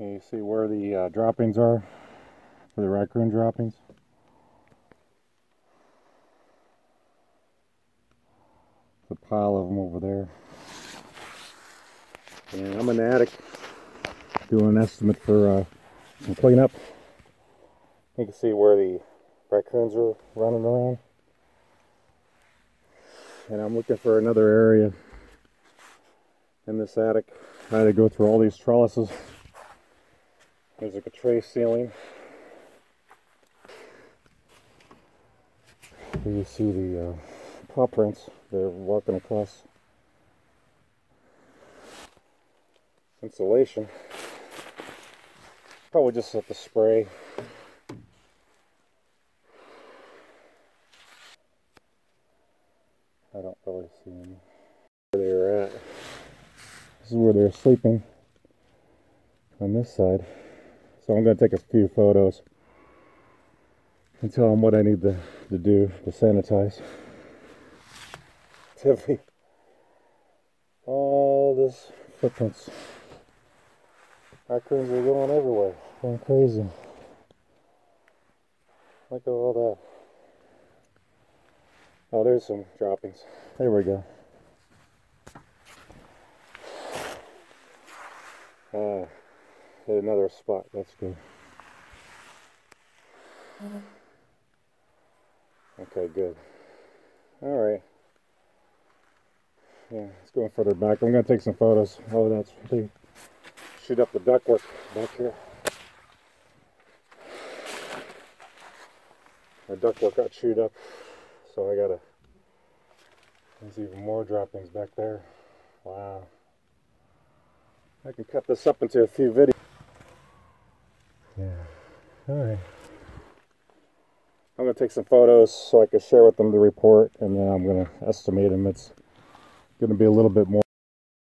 You see where the uh, droppings are for the raccoon droppings? a pile of them over there. And I'm in the attic doing an estimate for uh, some cleanup. You can see where the raccoons are running around. And I'm looking for another area in this attic. I had to go through all these trellises. There's like a tray ceiling. Here you see the uh, paw prints. They're walking across insulation. Probably just at the spray. I don't really see any. Where they were at. This is where they're sleeping on this side. So I'm going to take a few photos and tell them what I need to, to do to sanitize. Tiffy. All this footprints. Raccoons are going everywhere. Going crazy. Look at all that. Oh, there's some droppings. There we go. Hit another spot. That's good. Okay, good. All right. Yeah, it's going further back. I'm to take some photos. Oh, that's they shoot up the ductwork back here. The ductwork got chewed up, so I gotta. There's even more droppings back there. Wow. I can cut this up into a few videos. I'm going to take some photos so I can share with them the report and then I'm going to estimate them. It's going to be a little bit more.